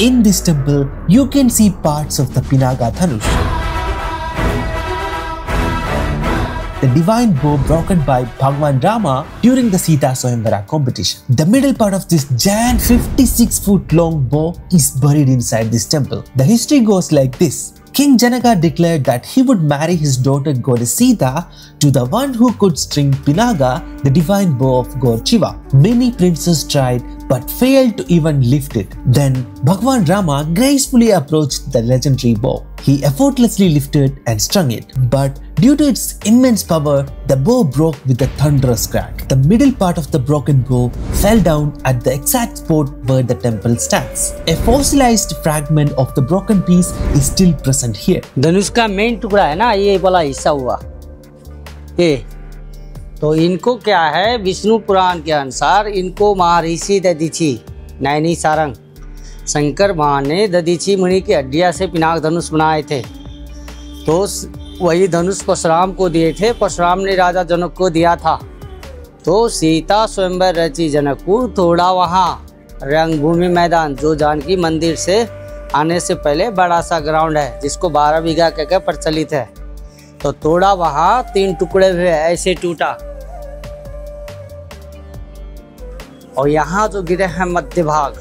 In this temple, you can see parts of the Pinaga Dhanush. The divine bow broken by Bhagwan Rama during the Sita Swayamvara competition. The middle part of this giant 56 foot long bow is buried inside this temple. The history goes like this. King Janaka declared that he would marry his daughter goddess Sita to the one who could string Pinaga, the divine bow of God Shiva. Many princes tried but failed to even lift it. Then Bhagwan Rama gracefully approached the legendary bow. He effortlessly lifted and strung it, but due to its immense power, the bow broke with a thunderous crack. The middle part of the broken bow fell down at the exact spot where the temple stands. A fossilized fragment of the broken piece is still present here. धनुष का main टुकड़ा है ना ये वाला हिस्सा हुआ ये तो इनको क्या है? विष्णु पुराण के अनुसार इनको महर्षि दधीची, नैनी सारंग, शंकर भगवान ने दधीची मुनि की हड्डिया से पिनाक धनुष बनाए थे। तो वही धनुष परशुराम को दिए थे। परशुराम ने राजा जनक को दिया था। तो सीता स्वयंवर रची जनक को थोड़ा वहाँ रंगभूमि मैदान, जो जानकी मंदिर से आने से पहले बड़ा सा ग्राउंड है, जिसको बारह बीघा कहकर प्रचलित है। तो तोड़ा वहाँ तीन टुकड़े हुए ऐसे टूटा। और यहाँ जो गिरे हैं मध्य भाग,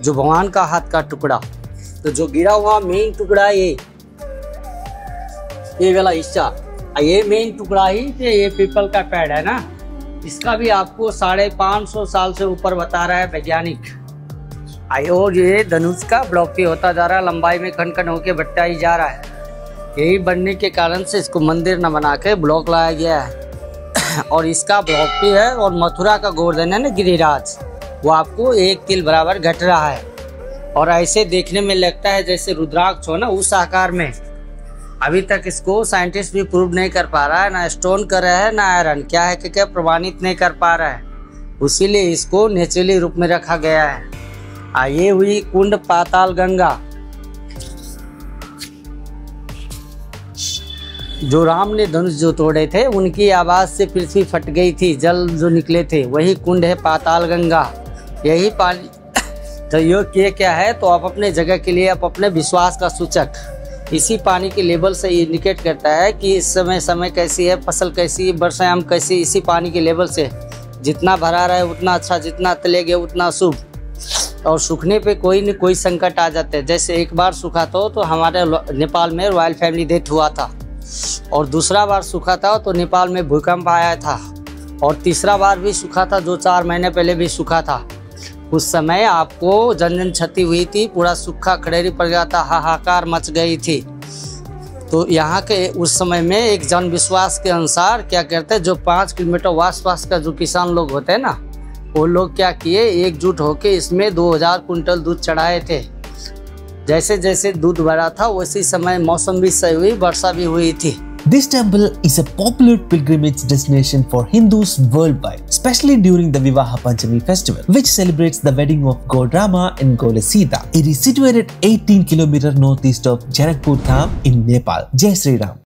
जो भगवान का हाथ का टुकड़ा तो जो गिरा हुआ मेन टुकड़ा ये। ये वाला हिस्सा। ये मेन टुकड़ा ही तो ये पीपल का पेड़ है ना। इसका भी आपको साढ़े पाँच सौ साल से ऊपर बता रहा है वैज्ञानिक। और ये धनुष का ब्लॉक होता जा रहा है, लंबाई में खन खन होके बट्टा ही जा रहा है। यही बनने के कारण से इसको मंदिर न बना के ब्लॉक लाया गया है। और इसका ब्लॉक भी है और मथुरा का गोवर्धन है ना गिरिराज, वो आपको एक तिल बराबर घट रहा है। और ऐसे देखने में लगता है जैसे रुद्राक्ष हो ना, उस आकार में। अभी तक इसको साइंटिस्ट भी प्रूव नहीं कर पा रहा है, ना स्टोन कर रहा है, ना आयरन क्या है कि क्या प्रमाणित नहीं कर पा रहा है। उसीलिए इसको नेचुरली रूप में रखा गया है। आ ये हुई कुंड पाताल गंगा। जो राम ने धनुष जो तोड़े थे उनकी आवाज़ से पृथ्वी फट गई थी जल जो निकले थे वही कुंड है पाताल गंगा। यही पानी तो ये क्या है? तो आप अपने जगह के लिए आप अपने विश्वास का सूचक। इसी पानी के लेवल से इंडिकेट करता है कि इस समय समय कैसी है फ़सल कैसी है वर्षायाम कैसी इसी पानी के लेवल से। जितना भरा रहा उतना अच्छा जितना तलेगे उतना शुभ। और सूखने पे कोई न कोई संकट आ जाते हैं। जैसे एक बार सूखा तो, तो हमारे नेपाल में रॉयल फैमिली डेथ हुआ था। और दूसरा बार सूखा था तो नेपाल में भूकंप आया था। और तीसरा बार भी सूखा था, दो चार महीने पहले भी सूखा था। उस समय आपको जन जन क्षति हुई थी, पूरा सूखा खड़ेरी पड़ गया था, हाहाकार मच गई थी। तो यहाँ के उस समय में एक जन विश्वास के अनुसार क्या करते हैं, जो पाँच किलोमीटर आस पास का जो किसान लोग होते हैं ना, वो लोग क्या किए, एकजुट होके इसमें 2000 कुंटल दूध चढ़ाए थे। जैसे जैसे दूध बढ़ा था उसी समय मौसम भी सही हुई वर्षा भी हुई थी This temple is a popular pilgrimage destination for Hindus worldwide, especially during the Vivaha Panchami festival, which celebrates the wedding of God Rama and Goddess Sita. It is situated 18 km northeast of Janakpur Dham in Nepal. Jai Sri Ram.